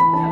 Yeah.